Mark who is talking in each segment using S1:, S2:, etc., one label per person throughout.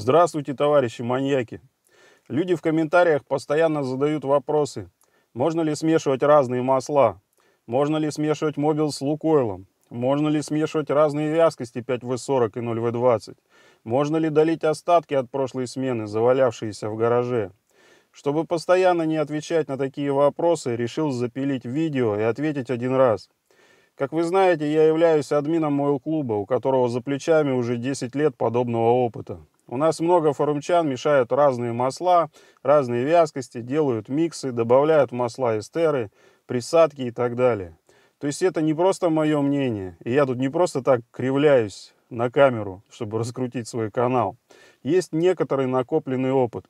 S1: Здравствуйте, товарищи маньяки. Люди в комментариях постоянно задают вопросы. Можно ли смешивать разные масла? Можно ли смешивать мобил с лукойлом? Можно ли смешивать разные вязкости 5В40 и 0В20? Можно ли долить остатки от прошлой смены, завалявшиеся в гараже? Чтобы постоянно не отвечать на такие вопросы, решил запилить видео и ответить один раз. Как вы знаете, я являюсь админом моего клуба, у которого за плечами уже 10 лет подобного опыта. У нас много форумчан мешают разные масла, разные вязкости, делают миксы, добавляют масла эстеры, присадки и так далее. То есть это не просто мое мнение, и я тут не просто так кривляюсь на камеру, чтобы раскрутить свой канал. Есть некоторый накопленный опыт.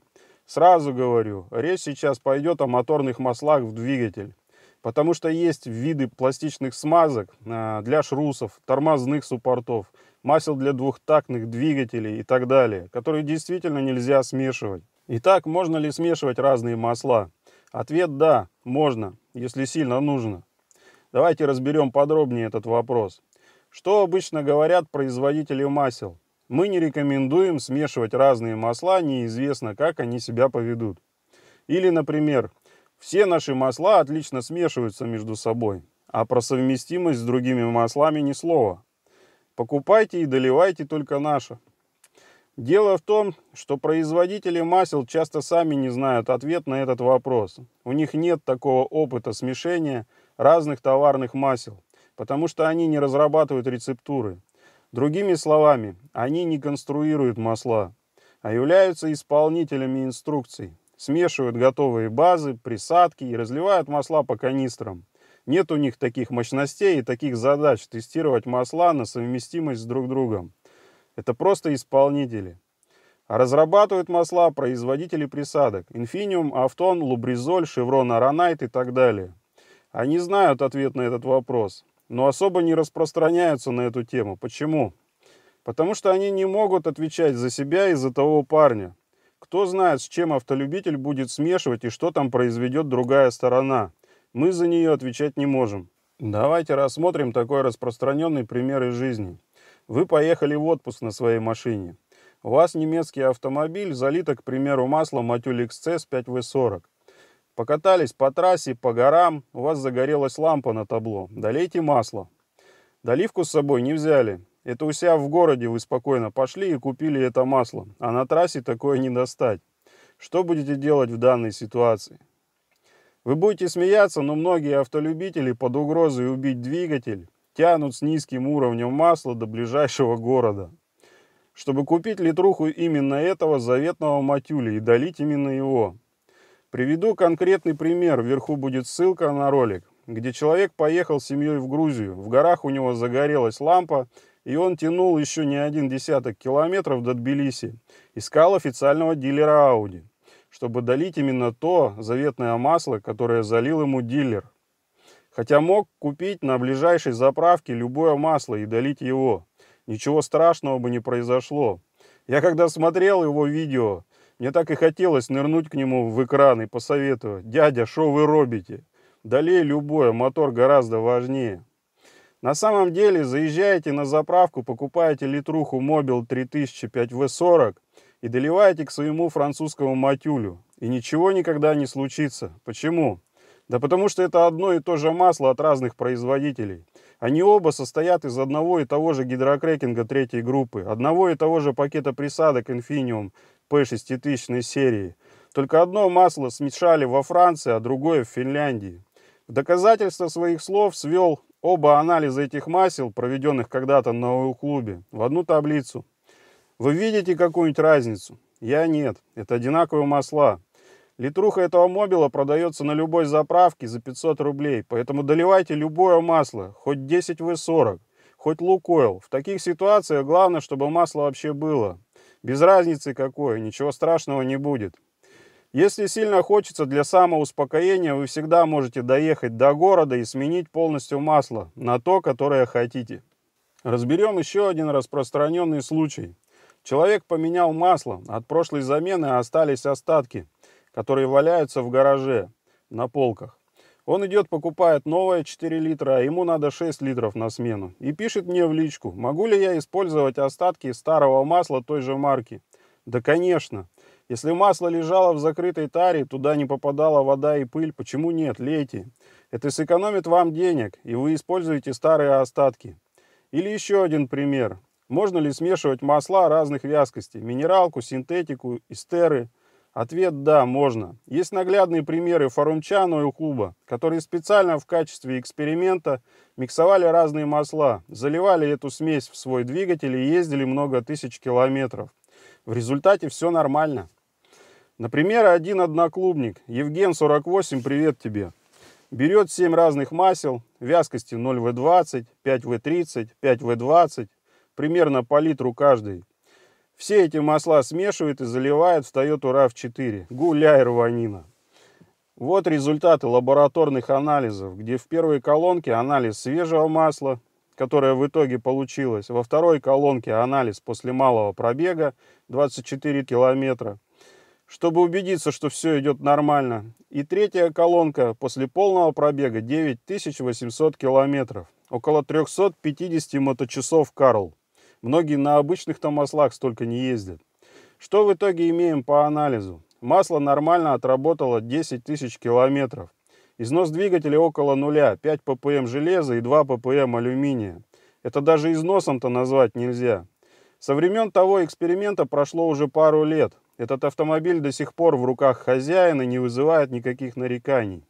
S1: Сразу говорю, речь сейчас пойдет о моторных маслах в двигатель. Потому что есть виды пластичных смазок а, для шрусов, тормозных суппортов, масел для двухтактных двигателей и так далее, которые действительно нельзя смешивать. Итак, можно ли смешивать разные масла? Ответ да, можно, если сильно нужно. Давайте разберем подробнее этот вопрос. Что обычно говорят производители масел? Мы не рекомендуем смешивать разные масла, неизвестно, как они себя поведут. Или, например, все наши масла отлично смешиваются между собой, а про совместимость с другими маслами ни слова. Покупайте и доливайте только наше. Дело в том, что производители масел часто сами не знают ответ на этот вопрос. У них нет такого опыта смешения разных товарных масел, потому что они не разрабатывают рецептуры. Другими словами, они не конструируют масла, а являются исполнителями инструкций. Смешивают готовые базы, присадки и разливают масла по канистрам. Нет у них таких мощностей и таких задач тестировать масла на совместимость с друг другом. Это просто исполнители. А разрабатывают масла производители присадок. Infineum, Автон, Лубризоль, Chevron Aronite и так далее. Они знают ответ на этот вопрос, но особо не распространяются на эту тему. Почему? Потому что они не могут отвечать за себя и за того парня. Кто знает, с чем автолюбитель будет смешивать и что там произведет другая сторона мы за нее отвечать не можем. Давайте рассмотрим такой распространенный пример из жизни. Вы поехали в отпуск на своей машине. У вас немецкий автомобиль, залито, к примеру, маслом Matюль XC 5W40. Покатались по трассе, по горам, у вас загорелась лампа на табло. Долейте масло. Доливку с собой не взяли. Это у себя в городе вы спокойно пошли и купили это масло. А на трассе такое не достать. Что будете делать в данной ситуации? Вы будете смеяться, но многие автолюбители под угрозой убить двигатель тянут с низким уровнем масла до ближайшего города, чтобы купить литруху именно этого заветного матюля и долить именно его. Приведу конкретный пример, вверху будет ссылка на ролик, где человек поехал с семьей в Грузию, в горах у него загорелась лампа, и он тянул еще не один десяток километров до Тбилиси, искал официального дилера Audi чтобы долить именно то заветное масло, которое залил ему дилер. Хотя мог купить на ближайшей заправке любое масло и долить его. Ничего страшного бы не произошло. Я когда смотрел его видео, мне так и хотелось нырнуть к нему в экран и посоветовать. Дядя, что вы робите? Долей любое, мотор гораздо важнее. На самом деле, заезжаете на заправку, покупаете литруху Mobil 3005 V40 и доливаете к своему французскому матюлю. И ничего никогда не случится. Почему? Да потому что это одно и то же масло от разных производителей. Они оба состоят из одного и того же гидрокрекинга третьей группы, одного и того же пакета присадок Infineum P6000 серии. Только одно масло смешали во Франции, а другое в Финляндии. В доказательство своих слов свел оба анализа этих масел, проведенных когда-то на клубе, в одну таблицу. Вы видите какую-нибудь разницу? Я нет. Это одинаковые масла. Литруха этого мобила продается на любой заправке за 500 рублей, поэтому доливайте любое масло, хоть 10 В40, хоть Лукойл. В таких ситуациях главное, чтобы масло вообще было. Без разницы какое, ничего страшного не будет. Если сильно хочется для самоуспокоения, вы всегда можете доехать до города и сменить полностью масло на то, которое хотите. Разберем еще один распространенный случай. Человек поменял масло, от прошлой замены остались остатки, которые валяются в гараже на полках. Он идет, покупает новое 4 литра, а ему надо 6 литров на смену. И пишет мне в личку, могу ли я использовать остатки старого масла той же марки. Да, конечно. Если масло лежало в закрытой таре, туда не попадала вода и пыль, почему нет? Лейте. Это сэкономит вам денег, и вы используете старые остатки. Или еще один пример. Можно ли смешивать масла разных вязкостей? Минералку, синтетику, эстеры? Ответ – да, можно. Есть наглядные примеры Фарумчана и клуба, которые специально в качестве эксперимента миксовали разные масла, заливали эту смесь в свой двигатель и ездили много тысяч километров. В результате все нормально. Например, один одноклубник, Евген 48, привет тебе. Берет 7 разных масел, вязкости 0В20, 5В30, 5В20, примерно по литру каждый. Все эти масла смешивает и заливает в Toyota RAV4. Гуляй, рванина. Вот результаты лабораторных анализов, где в первой колонке анализ свежего масла, которое в итоге получилось. Во второй колонке анализ после малого пробега 24 километра чтобы убедиться, что все идет нормально. И третья колонка после полного пробега 9800 километров. Около 350 моточасов Карл. Многие на обычных томослах столько не ездят. Что в итоге имеем по анализу? Масло нормально отработало 10 тысяч километров. Износ двигателя около нуля, 5 ppm железа и 2 ppm алюминия. Это даже износом-то назвать нельзя. Со времен того эксперимента прошло уже пару лет, этот автомобиль до сих пор в руках хозяина не вызывает никаких нареканий.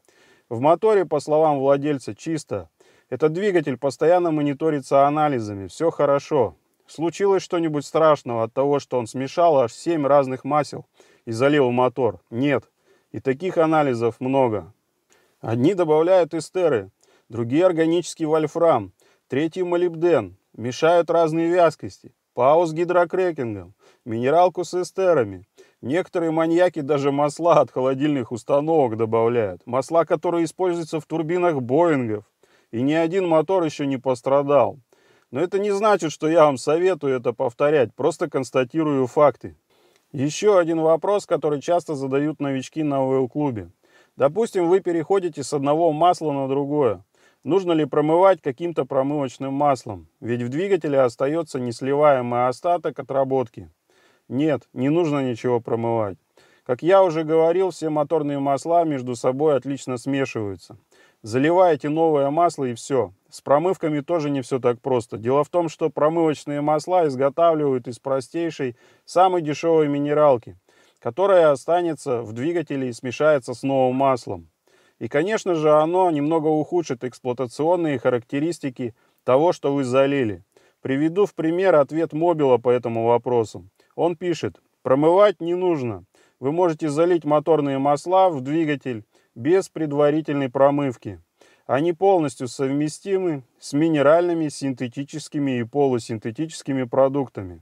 S1: В моторе, по словам владельца, чисто. Этот двигатель постоянно мониторится анализами, все хорошо. Случилось что-нибудь страшного от того, что он смешал аж 7 разных масел и залил мотор? Нет. И таких анализов много. Одни добавляют эстеры, другие органический вольфрам, третий молибден, мешают разные вязкости, пауз гидрокрекингом, минералку с эстерами. Некоторые маньяки даже масла от холодильных установок добавляют. Масла, которые используются в турбинах Боингов. И ни один мотор еще не пострадал. Но это не значит, что я вам советую это повторять. Просто констатирую факты. Еще один вопрос, который часто задают новички на ОЛ-клубе. Допустим, вы переходите с одного масла на другое. Нужно ли промывать каким-то промывочным маслом? Ведь в двигателе остается несливаемый остаток отработки. Нет, не нужно ничего промывать. Как я уже говорил, все моторные масла между собой отлично смешиваются. Заливаете новое масло и все. С промывками тоже не все так просто. Дело в том, что промывочные масла изготавливают из простейшей, самой дешевой минералки, которая останется в двигателе и смешается с новым маслом. И, конечно же, оно немного ухудшит эксплуатационные характеристики того, что вы залили. Приведу в пример ответ Мобила по этому вопросу. Он пишет, промывать не нужно. Вы можете залить моторные масла в двигатель без предварительной промывки. Они полностью совместимы с минеральными, синтетическими и полусинтетическими продуктами.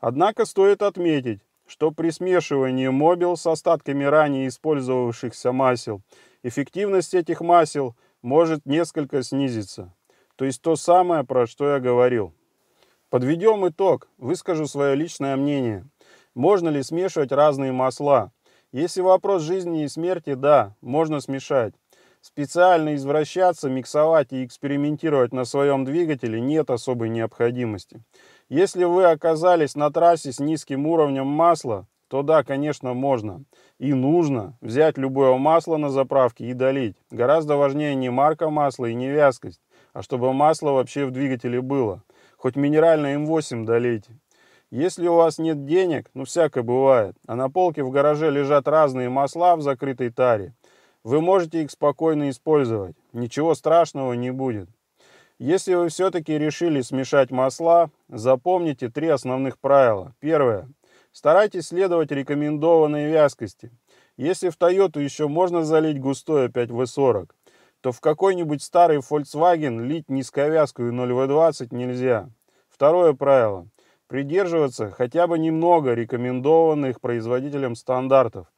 S1: Однако стоит отметить, что при смешивании мобил с остатками ранее использовавшихся масел, эффективность этих масел может несколько снизиться. То есть то самое, про что я говорил. Подведем итог, выскажу свое личное мнение. Можно ли смешивать разные масла? Если вопрос жизни и смерти, да, можно смешать. Специально извращаться, миксовать и экспериментировать на своем двигателе нет особой необходимости. Если вы оказались на трассе с низким уровнем масла, то да, конечно, можно и нужно взять любое масло на заправке и долить. Гораздо важнее не марка масла и не вязкость, а чтобы масло вообще в двигателе было. Хоть минеральное М8 долейте. Если у вас нет денег, ну всякое бывает, а на полке в гараже лежат разные масла в закрытой таре, вы можете их спокойно использовать. Ничего страшного не будет. Если вы все-таки решили смешать масла, запомните три основных правила. Первое. Старайтесь следовать рекомендованной вязкости. Если в Toyota еще можно залить густое 5В40, то в какой-нибудь старый Volkswagen лить низковязкую 0В20 нельзя. Второе правило. Придерживаться хотя бы немного рекомендованных производителем стандартов.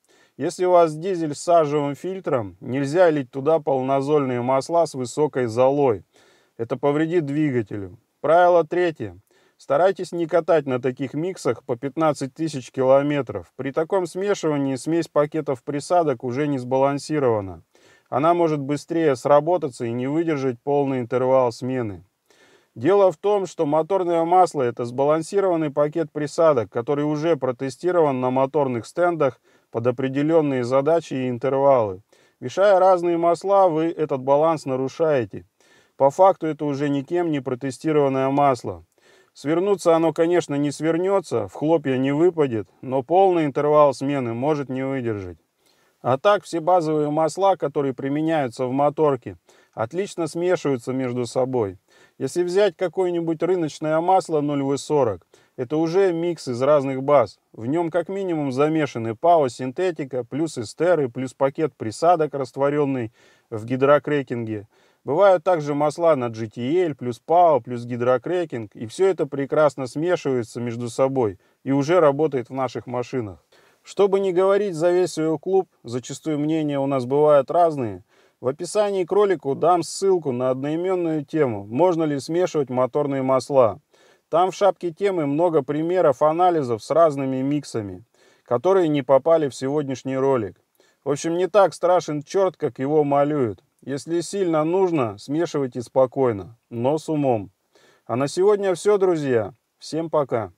S1: Если у вас дизель с сажевым фильтром, нельзя лить туда полнозольные масла с высокой золой. Это повредит двигателю. Правило третье. Старайтесь не катать на таких миксах по 15 тысяч километров. При таком смешивании смесь пакетов присадок уже не сбалансирована она может быстрее сработаться и не выдержать полный интервал смены. Дело в том, что моторное масло – это сбалансированный пакет присадок, который уже протестирован на моторных стендах под определенные задачи и интервалы. Мешая разные масла, вы этот баланс нарушаете. По факту это уже никем не протестированное масло. Свернуться оно, конечно, не свернется, в хлопья не выпадет, но полный интервал смены может не выдержать. А так все базовые масла, которые применяются в моторке, отлично смешиваются между собой. Если взять какое-нибудь рыночное масло 0В40, это уже микс из разных баз. В нем как минимум замешаны ПАО синтетика, плюс эстеры, плюс пакет присадок, растворенный в гидрокрекинге. Бывают также масла на GTL, плюс ПАО, плюс гидрокрекинг. И все это прекрасно смешивается между собой и уже работает в наших машинах. Чтобы не говорить за весь свой клуб, зачастую мнения у нас бывают разные, в описании к ролику дам ссылку на одноименную тему «Можно ли смешивать моторные масла?». Там в шапке темы много примеров анализов с разными миксами, которые не попали в сегодняшний ролик. В общем, не так страшен черт, как его малюют. Если сильно нужно, смешивайте спокойно, но с умом. А на сегодня все, друзья. Всем пока.